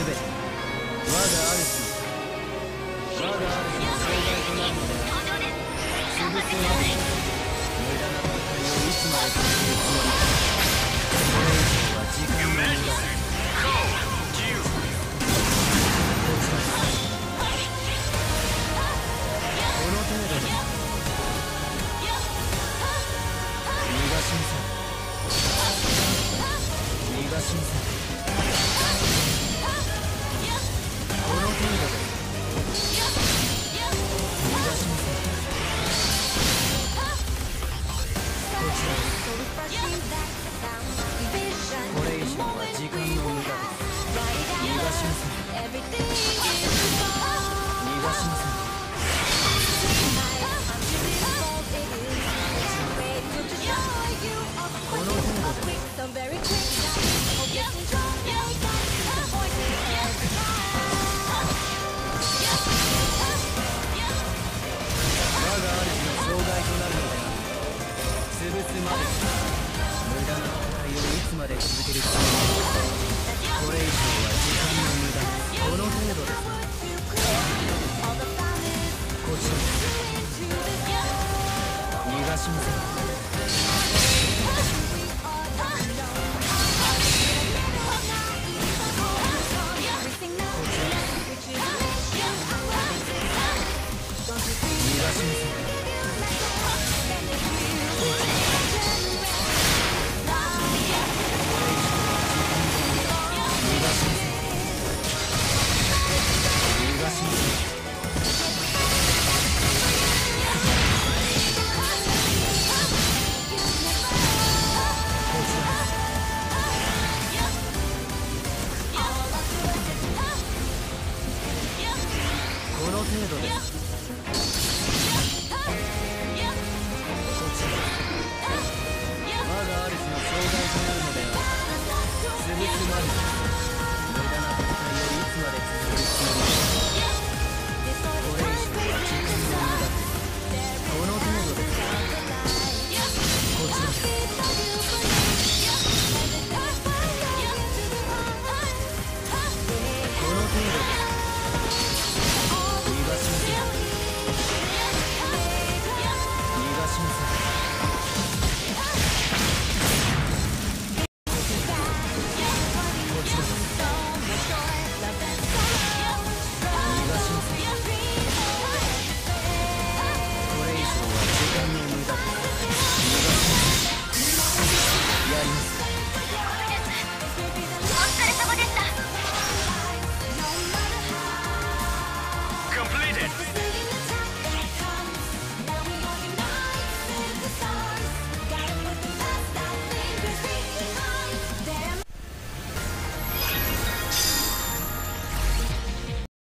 すべて。我が主我が主の壮大となるので潰す無駄な戦いをいつまで続けるつもりかこれ以上は時間の無駄逃がしまで無駄な戦いをいつまで続けるつもりかこれ以上は時間の無駄この程度です。こちら逃がしません逃がしません逃がしません潰すまで無駄な戦いをいつまで続けるつもり